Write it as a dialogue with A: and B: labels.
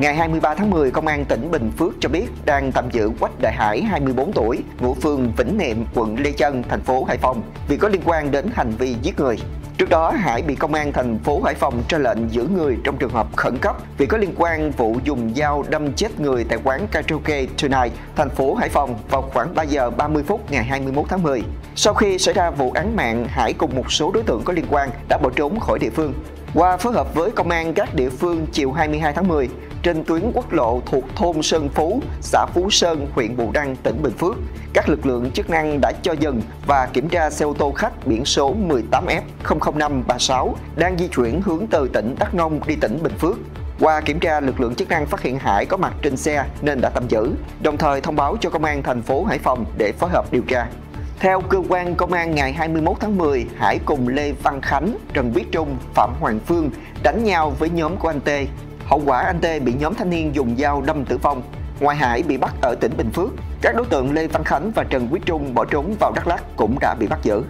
A: Ngày 23 tháng 10, Công an tỉnh Bình Phước cho biết đang tạm giữ Quách Đại Hải, 24 tuổi, ngụ phường Vĩnh Niệm, quận Lê Chân, thành phố Hải Phòng vì có liên quan đến hành vi giết người. Trước đó, Hải bị công an thành phố Hải Phòng ra lệnh giữ người trong trường hợp khẩn cấp vì có liên quan vụ dùng dao đâm chết người tại quán karaoke Tonight, thành phố Hải Phòng vào khoảng 3 giờ 30 phút ngày 21 tháng 10. Sau khi xảy ra vụ án mạng, Hải cùng một số đối tượng có liên quan đã bỏ trốn khỏi địa phương. Qua phối hợp với công an các địa phương chiều 22 tháng 10, trên tuyến quốc lộ thuộc thôn Sơn Phú, xã Phú Sơn, huyện Bù Đăng, tỉnh Bình Phước, các lực lượng chức năng đã cho dừng và kiểm tra xe ô tô khách biển số 18F00536 đang di chuyển hướng từ tỉnh Đắk Nông đi tỉnh Bình Phước. Qua kiểm tra, lực lượng chức năng phát hiện Hải có mặt trên xe nên đã tạm giữ, đồng thời thông báo cho công an thành phố Hải Phòng để phối hợp điều tra. Theo cơ quan công an ngày 21 tháng 10, Hải cùng Lê Văn Khánh, Trần Viết Trung, Phạm Hoàng Phương đánh nhau với nhóm của anh Tê. Hậu quả anh Tê bị nhóm thanh niên dùng dao đâm tử vong. Ngoài Hải bị bắt ở tỉnh Bình Phước, các đối tượng Lê Văn Khánh và Trần Quyết Trung bỏ trốn vào Đắk Lắk cũng đã bị bắt giữ.